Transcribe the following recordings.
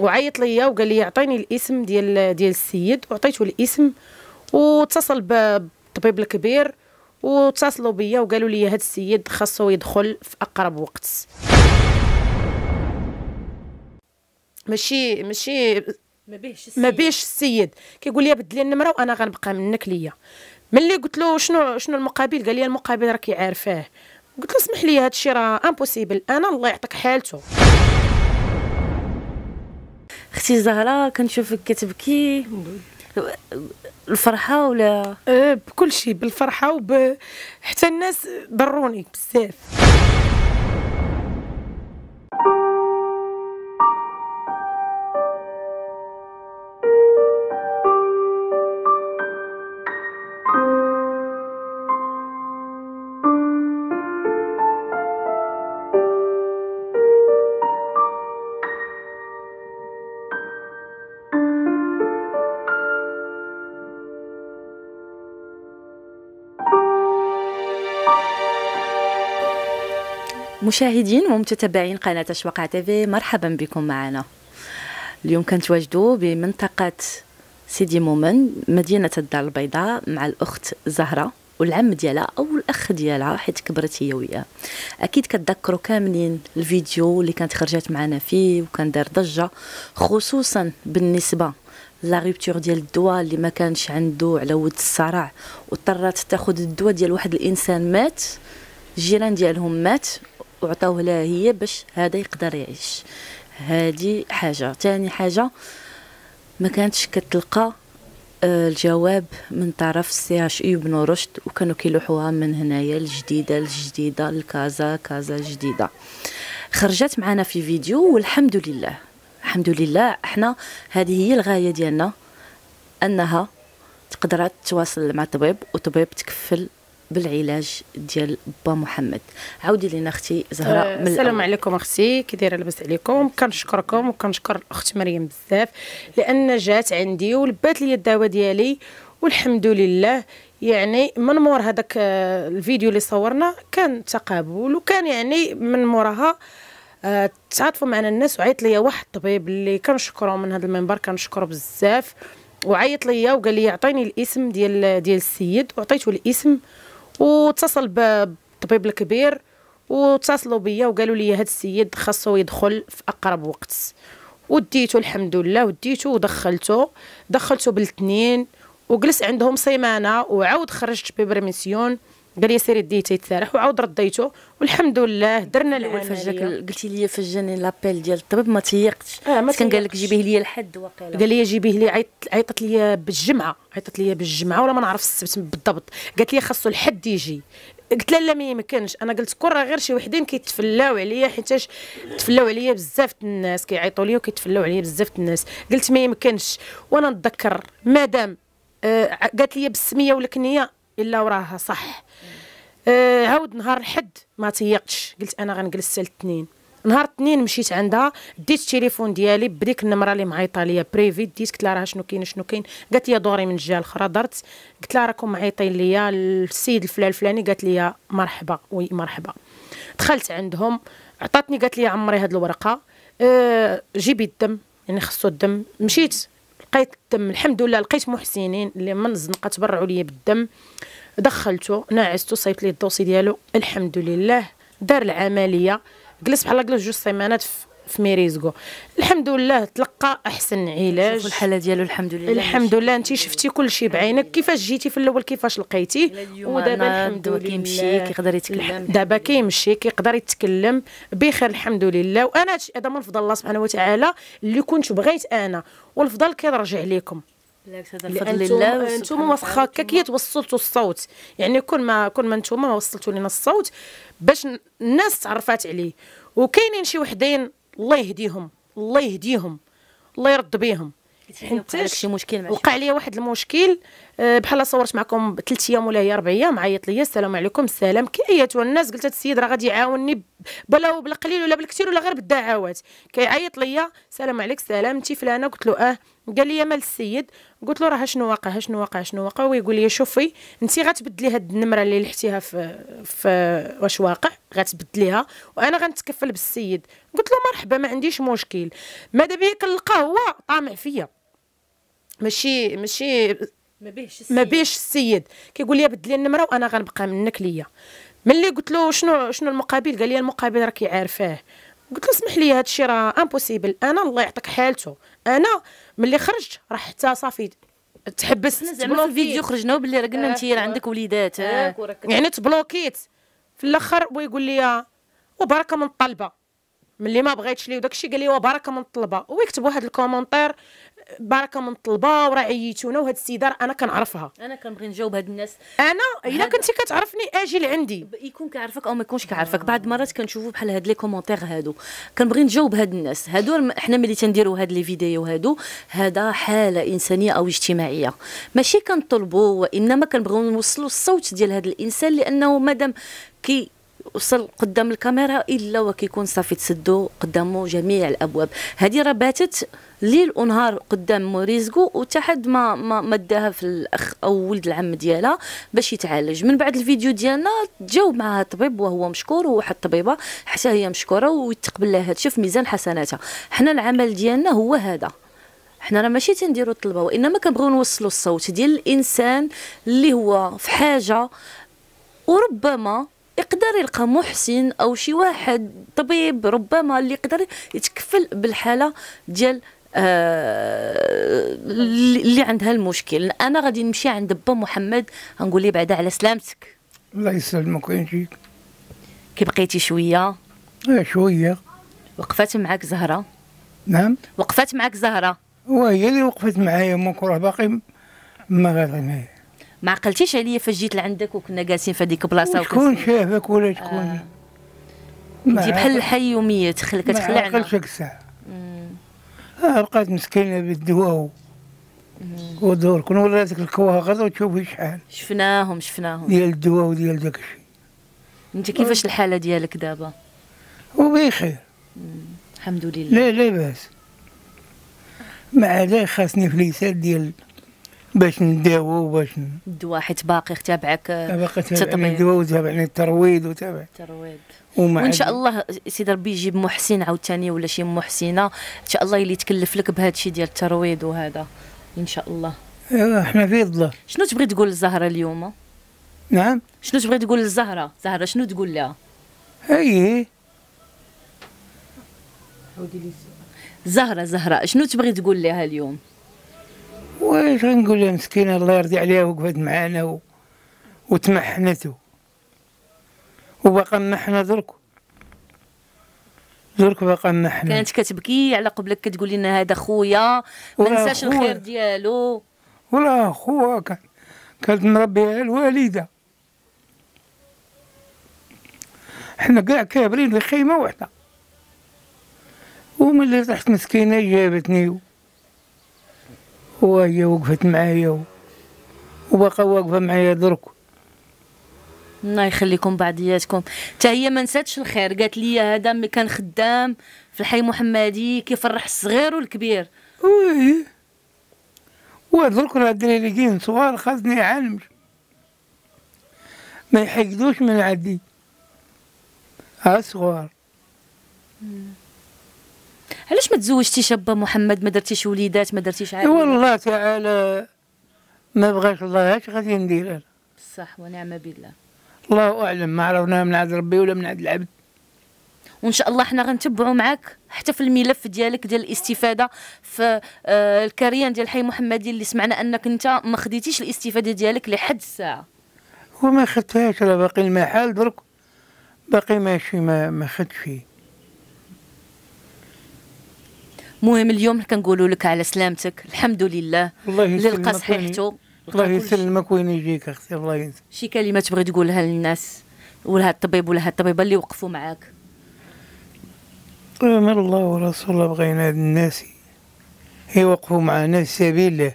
وعيط ليا وقال لي عطيني الاسم ديال ديال السيد. وعطيته الاسم واتصل بالطبيب الكبير واتصلوا بيا وقالوا لي هذا السيد خاصو يدخل في أقرب وقت. ماشي ماشي ما بيهش ما بيش السيد. كيقول لي بدل لي النمرة وأنا غنبقى منك ليا. ملي قلت له شنو شنو المقابل؟ قال لي المقابل راكي عارفاه قلت له اسمح لي هذا الشيء راه impossible أنا الله يعطيك حالته. أختي زهرة كنشوفك كتبكي الفرحه ولا؟ أه بكل شيء بالفرحة وب حتى الناس ضروني بزاف. مشاهدين ومتتبعين قناة أش واقع تيفي مرحبا بكم معنا. اليوم كنتواجدوا بمنطقة سيدي مومن مدينة الدار البيضاء مع الأخت زهرة والعم ديالها أو الأخ ديالها حيت كبرت هي وياه أكيد كتذكروا كاملين الفيديو اللي كانت خرجت معنا فيه وكان دار ضجة خصوصا بالنسبة la rupture ديال الدواء اللي ما كانش عنده على ود الصرع واضطرات تاخذ الدواء ديال واحد الإنسان مات الجيران ديالهم مات وعطاوه لها هي باش هذا يقدر يعيش. هذه حاجة. ثاني حاجة ما كانتش كتلقى آه، الجواب من طرف سي اش اي بن رشد وكانوا كيلوحوها من هنايا الجديدة الجديدة لكازا كازا الجديده خرجت معنا في فيديو والحمد لله. الحمد لله إحنا هذه هي الغاية ديالنا أنها تقدر تواصل مع طبيب وطبيب تكفل بالعلاج ديال با محمد. عاودي لينا أختي زهراء أه السلام عليكم أختي كي دايرة لاباس عليكم. كنشكركم وكنشكر الاخت مريم بزاف لأن جات عندي ولبات لي الدواء ديالي والحمد لله. يعني من مور هذاك آه، الفيديو اللي صورنا كان تقابل وكان يعني من موراها أه تعاطفوا معنا الناس وعيط ليا واحد الطبيب اللي كنشكرو من هذا المنبر كنشكرو بزاف وعيط ليا وقال لي عطيني الاسم ديال ديال السيد وعطيته الاسم واتصل بالطبيب الكبير واتصلوا بيا وقالوا لي هذا السيد خاصو يدخل في أقرب وقت. وديته الحمد لله وديته ودخلته. دخلته بالاثنين وجلس عندهم سيمانة وعاود خرجت ببرميسيون. قال لي سيري ديتي يتسارح وعاود رديته والحمد لله درنا العملية. قلتي لي فاش جاني l'appel ديال الطبيب ما تيقتش. آه ما كان قال لك جيبيه لي الحد وقيله قال لي جيبيه لي عيط عيطت لي بالجمعة عيطت لي بالجمعة ولا ما نعرف السبت بالضبط. قالت لي خاصو الحد يجي. قلت لها لا ما يمكنش. أنا قلت كون راه غير شي وحدين كيتفلاو عليا حيتاش تفلاو عليا بزاف الناس كيعيطوا لي وكيتفلاو عليا بزاف الناس. قلت ما يمكنش. وأنا نتذكر مادام آه قالت لي بالسميه والكنيه إلا وراها صح. آه عاود نهار الحد ما تيقتش. قلت أنا غنجلس حتى الاثنين نهار الاثنين مشيت عندها ديت التليفون ديالي بديك النمرة اللي معيطه ليا privé ديت قلت لها راه شنو كاين شنو كاين. قالت لي دوري من الجهة الأخرى درت. قلت لها راكم معيطين ليا السيد الفلان الفلاني قالت لي مرحبا. oui مرحبا. دخلت عندهم عطاتني قالت لي عمري هاد الورقة. أه جيبي الدم يعني خصو الدم. مشيت. لقيت الحمد لله لقيت محسنين اللي من الزنقه تبرعوا لي بالدم. دخلته ناعسته صيبت لي ال dossier ديالو. الحمد لله. دار العملية. جلس بحال جلس جوج سيمانات في ميريزكو الحمد لله تلقى أحسن علاج. الحالة ديالو الحمد لله الحمد لله انت شفتي كل شيء بعينك. كيفاش جيتي في الأول؟ كيفاش لقيتي؟ ودابا الحمد لله كيمشي كيقدر يتكلم. دابا كيمشي كيقدر يتكلم. بخير الحمد لله وأنا هذا من فضل الله سبحانه وتعالى اللي كنت بغيت أنا. والفضل كيرجع لكم بالعكس هذا الفضل لله أنتم واخا هكا كيتوصلتوا الصوت. يعني كل ما كل ما أنتم ما وصلتوا لنا الصوت باش الناس تعرفات عليه. وكاينين شي وحدين الله يهديهم الله يهديهم الله يرد بهم حتى شي مشكل وقع لي واحد المشكل آه، بحال صورت معكم ثلاث أيام ولا هي أربع أيام عيط ليا السلام عليكم السلام كي ايتها الناس قلت السيد راه غادي يعاونني بلا بالقليل ولا بالكثير ولا غير بالدعوات. كيعيط ليا السلام عليك سلام انت فلانة؟ قلت له آه. قال لي مال السيد. قلت له راه شنو واقع شنو واقع شنو واقع؟ ويقول لي شوفي انت غتبدلي هاد النمرة اللي لحتيها في في واش واقع؟ غتبدليها وأنا غنتكفل بالسيد. قلت له مرحبا ما عنديش مشكل. ماذا بيا كنلقاه هو طامع فيا. ماشي ماشي ما بيهش ما بيش السيد. كيقول لي بدلي النمرة وأنا غنبقى منك ليا. ملي قلت له شنو شنو المقابل؟ قال لي المقابل راكي عارفاه قلت له اسمح لي هذا الشيء راه impossible أنا الله يعطيك حالته. أنا ملي خرجت راه حتى صافي تحبست زعما في الفيديو خرجنا باللي راه قلنا انت راه عندك وليدات آه. يعني تبلوكيت. في الأخر ويقول لي وبركة من الطلبة. ملي ما بغيتش لي وداكشي قال لي وبركة من الطلبة. ويكتب واحد ال commentaire بركه من الطلبه وراه عييتونا وهاد السيدة أنا كنعرفها. أنا كنبغي نجاوب هاد الناس. أنا؟ إلا كنتي كتعرفني أجي لعندي. يكون كيعرفك أو ما يكونش كيعرفك. بعض المرات كنشوفوا بحال هاد les commentaires هادو. كنبغي نجاوب هاد الناس. هادو حنا ملي تنديروا هاد les vidéos هادو هذا حالة إنسانية أو اجتماعية. ماشي كنطلبوا وإنما كنبغيو نوصلوا الصوت ديال هاد الإنسان لأنه مادام كي وصل قدام الكاميرا إلا وكيكون صافي تسدوا قدامه جميع الأبواب. هذه راه باطة ليل ونهار قدام رزقو وحتى حد ما ما مداها في الأخ أو ولد العم ديالها باش يتعالج. من بعد الفيديو ديالنا تجاوب معها الطبيب وهو مشكور وواحد الطبيبة حتى هي مشكورة ويتقبل لها هادشي في ميزان حسناتها. حنا العمل ديالنا هو هذا. حنا راه ماشي تنديروا الطلبة وإنما كنبغيو نوصلوا الصوت ديال الإنسان اللي هو في حاجة وربما يقدر يلقى محسن أو شي واحد طبيب ربما اللي يقدر يتكفل بالحالة ديال آه اللي عندها المشكل. أنا غادي نمشي عند با محمد غنقول ليه بعدا على سلامتك. الله يسلمك وينجيك. كي بقيتي شوية؟ آه شوية. وقفات معاك زهرة؟ نعم. وقفات معاك زهرة؟ وهي اللي وقفت معايا ما كره باقي ما غادي معايا ما عقلتيش عليا فاش جيت لعندك وكنا جالسين في هذيك البلاصه شكون شافك ولا شكون آه. انت بحال الحي وميت خل كتخلعنا. ما عقلتش الساعة آه بقات مسكينة بالدواء ودور. كون ولاتك الكواه غدا وتشوفي شحال. شفناهم شفناهم. ديال الدواء وديال داك الشيء. انت كيفاش الحالة ديالك دابا؟ وبخير. الحمد لله. لا لا بأس. مع هذا خاصني فليسات ديال باش نداوو باش الدواء حيت باقي تابعك باقي تابعني الدواء وتابعني الترويض وتابع الترويض وإن شاء الله سيدي ربي يجيب محسن عاوتاني ولا شي محسنة إن شاء الله اللي يتكلف لك بهذا الشيء ديال الترويض وهذا إن شاء الله. ايوا إحنا في الله شنو تبغي تقول للزهره اليوم؟ نعم. شنو تبغي تقول للزهره زهرة شنو تقول لها؟ أي. زهرة زهرة شنو تبغي تقول لها اليوم؟ واش غنقول لها مسكينه الله يرضي عليها وقفت معانا و... وتمحنت وبقى محنا درك. درك بقى محنا كانت كتبكي على قبلك كتقول لنا هذا خويا. ما ننساش الخير ديالو. ولا خوها كان كانت مربيها الوالدة. حنا كاع كابرين في خيمه واحدة وملي طحت مسكينة جابتني وهي وقفت معايا وبقى واقفة معايا درك. الله يخليكم بعضياتكم. حتى هي ما نساتش الخير. قالت لي هذا كان خدام في الحي محمدي كيفرح الصغير والكبير. وي. ودرك راه الدراري كاين صغار خاصني يعلمش ما يحقدوش من عدي ها صغار. علاش ما تزوجتيش ابا محمد؟ ما درتيش وليدات ما درتيش عائلة؟ والله تعالى ما بغاش الله اش غادي ندير صح ونعم بالله. الله أعلم ما عرفناها من عند ربي ولا من عند العبد. وإن شاء الله حنا غنتبعوا معاك حتى في الملف ديالك ديال الاستفادة في آه الكريان ديال حي محمدي اللي سمعنا أنك أنت ما خديتيش الاستفادة ديالك لحد الساعة وما خدتهاش راه باقي المحل درك. باقي ماشي ما ما خدش فيه. المهم اليوم كنقولوا لك على سلامتك. الحمد لله. الله اللي لقى صحيحته الله يسلمك وين يجيك أختي الله ينسى. شي كلمة تبغي تقولها للناس؟ ولا الطبيب ولا الطبيبه اللي وقفوا معاك. من الله ورسوله بغينا هاد الناس يوقفوا معنا في سبيل الله.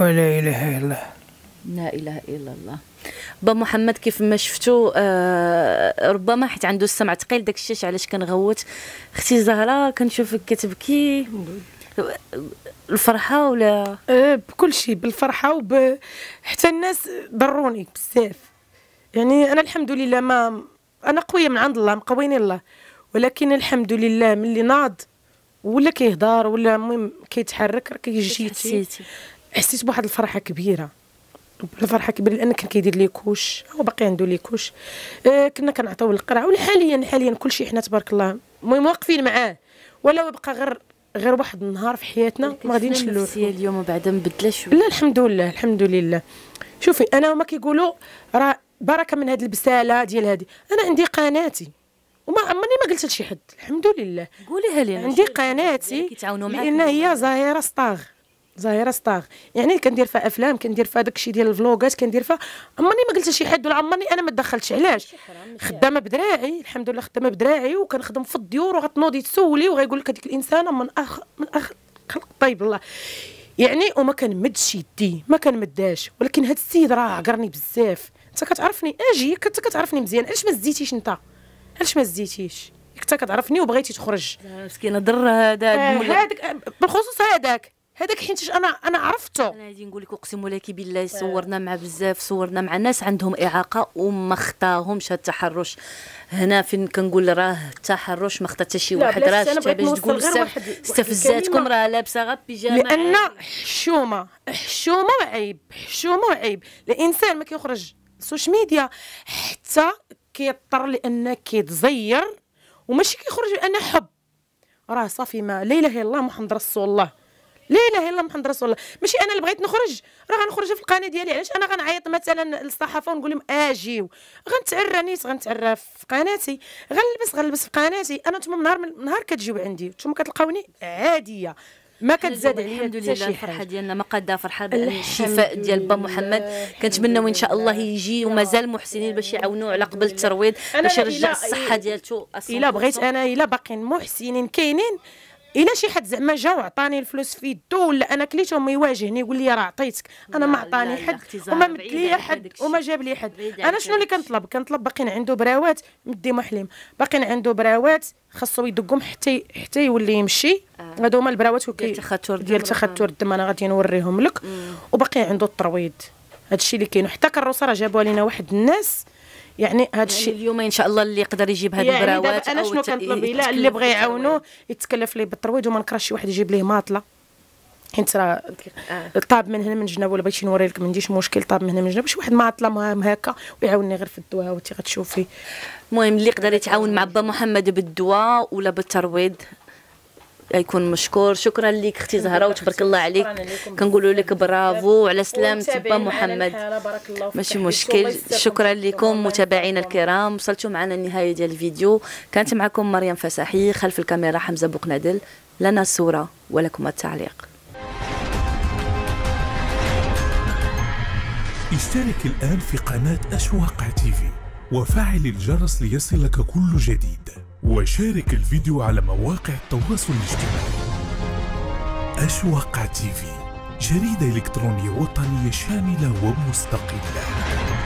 ولا إله إلا الله. لا إله إلا الله. با محمد كيف ما شفتوا آه ربما حيت عنده السمع ثقيل داك الشيء علاش كنغوت. أختي زهرة كنشوفك كتبكي. الفرحة ولا؟ أه بكل شيء بالفرحة وب حتى الناس ضروني بزاف. يعني أنا الحمد لله ما أنا قوية من عند الله مقويني الله. ولكن الحمد لله ملي ناض ولا كيهضر ولا المهم كيتحرك راه كيجي حسيت بواحد الفرحة كبيرة. الفرحة كبيرة لأن كان كيدير لي كوش هو باقي عنده لي كوش. آه كنا كنعطيو القرعة وحاليا حاليا كل شيء حنا تبارك الله المهم واقفين معاه. ولا بقى غير غير واحد النهار في حياتنا ما نلوث النفسية اليوم بعدا مبدله شوية؟ لا الحمد لله الحمد لله. شوفي أنا هما كيقولوا راه بركة من هاد البسالة ديال هادي. أنا عندي قناتي وما عمرني ما قلت لشي حد الحمد لله. قوليها لينا عندي قناتي لأن هي ظاهرة ستاغ. ظاهره ستاغ يعني كندير فيها أفلام كندير فيها داكشي ديال الفلوغات كندير فيها. عمرني ما قلت لشي حد ولا عمرني أنا ما تدخلتش. علاش؟ خدامة بدراعي الحمد لله خدامة بدراعي وكنخدم في الديور وغتنوضي تسولي وغيقول لك هذيك الإنسانة من اخ من اخ خلق. طيب الله. يعني وما كنمدش يدي ما كنمداش ولكن هاد السيد راه عقرني بزاف. أنت كتعرفني. أجي كنت كتعرفني مزيان. علاش ما زديتيش أنت؟ علاش ما زديتيش؟ أنت كتعرفني وبغيتي تخرج. مسكينة ضر هذا آه،. هذاك بالخصوص هذاك. هذاك حيت أنا أنا عرفته. أنا غادي نقول لك أقسم لك بالله صورنا مع بزاف صورنا مع ناس عندهم إعاقة وما خطاهمش هاد التحرش هنا فين كنقول راه التحرش ما خطا حتى شي واحد. راه بغيت باش تقول استفزاتكم. راه لابسة غير بيجامة. لأن. حشومه حشومة وعيب حشومة وعيب الإنسان ما كيخرج ال social media حتى كيضطر لأن كيتزير وماشي كيخرج لأن حب. راه صافي ما لا إله إلا الله محمد رسول الله. لا إله إلا محمد رسول الله. ماشي أنا اللي بغيت نخرج. راه غنخرج في القناة ديالي. علاش؟ أنا غنعيط مثلا للصحافة ونقول لهم أجيو. غنتعرى نيت غنتعرى في قناتي. غنلبس غنلبس في قناتي. أنا نتوما نهار من نهار كتجيو عندي. نتوما كتلقاوني عادية. ما كتزاد عليا الحمد لله الفرحه ديالنا ما قادة فرحة. بان الحمد الشفاء ديال با محمد. كنتمناو ان شاء الله يجي ومازال محسنين باش يعاونوه على قبل الترويض باش يرجع الصحة ديالته إلا بغيت أنا إلا باقيين محسنين كاينين إلا شي حد زعما جا وعطاني الفلوس في يدو ولا أنا كليتهم يواجهني يقول لي راه عطيتك. أنا ما عطاني حد وما مد لي حد. وما جاب لي حد أنا شنو اللي. كنطلب؟ كنطلب باقيين عنده براوات مدي محلم. باقيين عنده براوات خاصو يدقهم حتى حتى يولي يمشي. هادو هما البراوات ديال تخثر الدم. ديال تخثر الدم أنا غادي نوريهم لك. وباقي عنده الترويض. هادشي اللي كاين. حتى كالروسه راه جابوها لينا واحد الناس. يعني يعني هادشي اليوم إن شاء الله اللي يقدر يجيب هاد يعني البراوات أنا شنو كنطلب؟ يتكلف اللي بغى. يعاونوه يتكلف ليه بالترويض وما نكرهش شي واحد يجيب ليه ماطلة. حيت راه آه. طاب من هنا من جناب ولا بغيتي نوري لك ما عنديش مشكل طاب من هنا من جناب شي واحد ماطلة مهم هكا ويعاونني غير في الدواء وانت غتشوفي. المهم اللي يقدر يتعاون مع با محمد بالدواء ولا بالترويض. يكون مشكور. شكرا لك أختي زهرة وتبارك الله عليك. كنقولوا لك برافو على سلامة با محمد. ماشي مشكل. شكرا لكم متابعينا الكرام. وصلتوا معنا النهايه ديال الفيديو. كانت معكم مريم فساحي خلف الكاميرا حمزة بوقنادل لنا الصورة ولكم التعليق. اشترك الآن في قناة أشواق تيفي وفعل الجرس ليصلك كل جديد. وشارك الفيديو على مواقع التواصل الاجتماعي. أشواق تيفي جريدة إلكترونية وطنية شاملة ومستقلة.